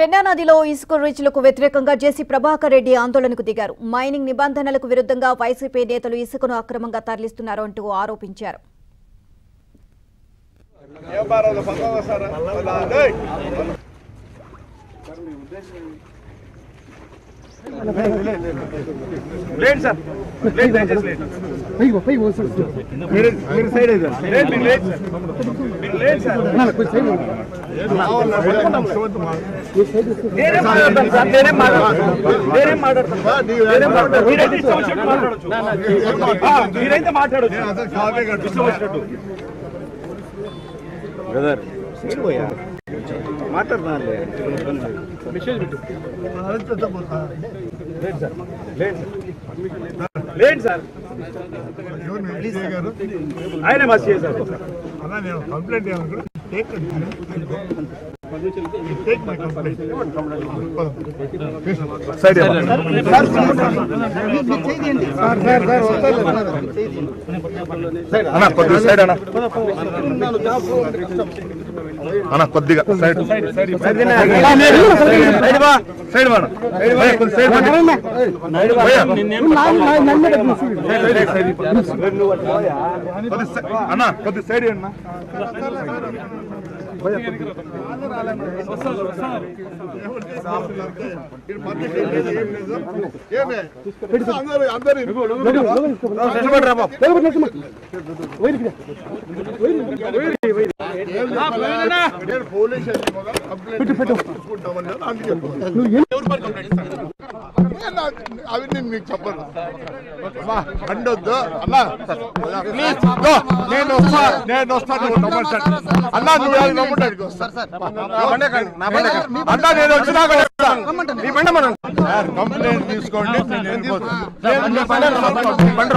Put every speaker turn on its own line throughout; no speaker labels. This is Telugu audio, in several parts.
పెన్నా నదిలో ఇసుక రీచ్లకు వ్యతిరేకంగా జేసీ ప్రభాకర్ రెడ్డి ఆందోళనకు దిగారు. మైనింగ్ నిబంధనలకు విరుద్ధంగా వైసీపీ నేతలు ఇసుకను అక్రమంగా తరలిస్తున్నారు అంటూ ఆరోపించారు.
ఏయ్! లేండి సార్ లేండి దయచేసి లేండి. మీరు మీరు సైడ్ అయితే లేండి మీరు లేండి సార్ మీరు లేండి సార్ నేనే మాట్లాడతాను సార్ నేనే మాట్లాడతాను నేనే మాట్లాడతాను సార్. నేనే మాట్లాడతాను మీరైతే ఇష్టం వచ్చినట్టు మాట్లాడొచ్చు ఆ, మీరైతే మాట్లాడొచ్చు ఇష్టం వచ్చినట్టు బ్రదర్ సైడ్ పోయా మాట్లాడుతున్నాను మెసేజ్ పెట్టు లేండి సార్. ఆయన మస్తు చేశారు
అన్నా నేను కంప్లైంట్ ఏమనుకున్నా? Take take my complaint
side అన్న కొద్దిగా సైడ్ అన్న అన్న కొద్దిగా సైడ్ సైడ్ బా సైడ్ బా సైడ్ అన్న. కొద్ది సైడ్ అన్న.
అందరూ అందరూ
నిలబడరా బాబు
నేను పోలీస్ స్టేషన్ పోగా కంప్లైంట్ తీసుకుంటామని చెప్పి అందుకే ఎవరు పని కంప్లైంట్ నాకు- అవి నేను మీకు చెప్పను. అండొద్దు అన్నా ప్లీజ్. నేను వస్తా నేను వస్తాను అన్నా నువ్వు అన్నా నేను వచ్చినాక కంప్లైంట్ తీసుకోండి నేను వెళ్ళిపోతాను. నేను మీ బండి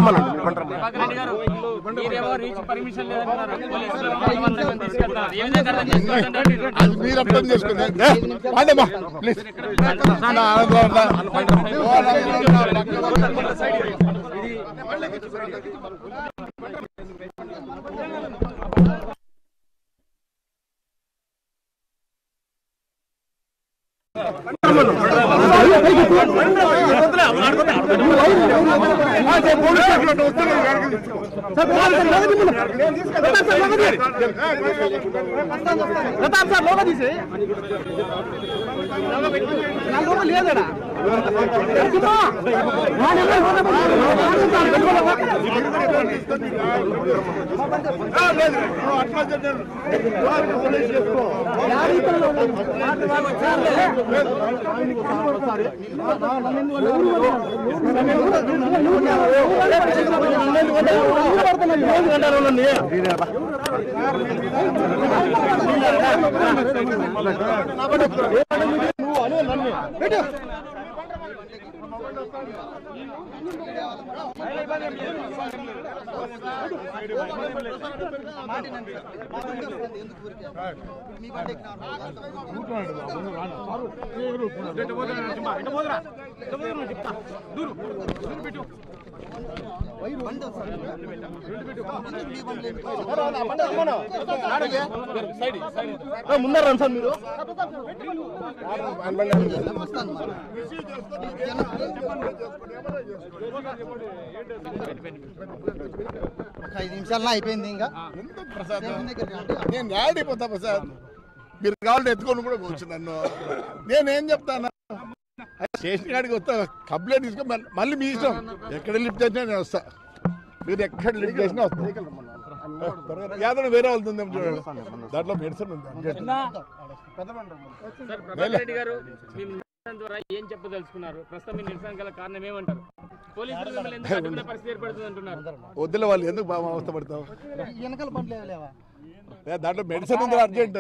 రమ్మనండి. మీ బండి రమ్మనండి. మీ బండి రమ్మనండి.
మీరేమో నువ్వు అనే నన్ను పోలీసులు ముందర రండి
సార్ మీరు.
ఒక ఐదు నిమిషాల్లో అయిపోయింది ఇంకా.
ఎందుకు ప్రసాద్? నేను యాడిపోతా ప్రసాద్. మీరు కావాలంటే ఎత్తుకొని కూడా పోవచ్చు నన్ను. నేనేం చెప్తాను? స్టేషన్ కాడికి వస్తా కంప్లైంట్ తీసుకొని మళ్ళీ- మీ ఇష్టం. ఎక్కడ లిఫ్ట్ చేసినా నేను వస్తా. మీరు ఎక్కడ లిఫ్ట్ చేసినా వస్తా. యాదవ్ వేరే వెళ్తుందేమో చూడండి. దాంట్లో మెడిసిన్ ఉంది.
ద్వారా ఏం చెప్పదలుచుకున్నారు? ప్రస్తుతం మీ నిరసన గల కారణం ఏమంటారు? పోలీసులు మిమ్మల్ని ఎందుకు అడ్డుకునే పరిస్థితి ఏర్పడుతుంది అంటున్నారు?
వద్దులే వాళ్ళు ఎందుకు బాగా అవస్థ పడతావు
వెనకాల లేవా?
దాంట్లో మెడిసిన్ ఉంది అర్జెంట్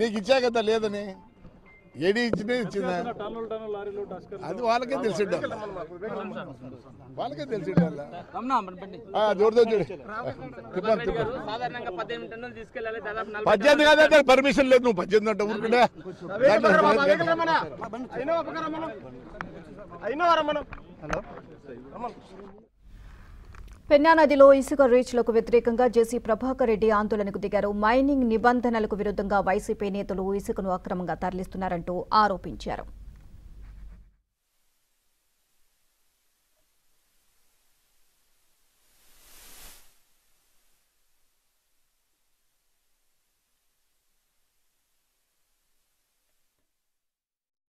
నీకు ఇచ్చా కదా లేదని? ఏడి ఇచ్చినా ఇచ్చిందా? అది వాళ్ళకే తెలిసిండ వాళ్ళకే తెలిసిండ చూడదు చూడు. పద్దెనిమిది కాదంటే పర్మిషన్ లేదు నువ్వు. పద్దెనిమిది అంటే ఊరుకుంటే.
పెన్నా నదిలో ఇసుక రీచ్లకు వ్యతిరేకంగా జేసీ ప్రభాకర్ రెడ్డి ఆందోళనకు దిగారు. మైనింగ్ నిబంధనలకు విరుద్ధంగా వైసీపీ నేతలు ఇసుకను అక్రమంగా తరలిస్తున్నారంటూ ఆరోపించారు.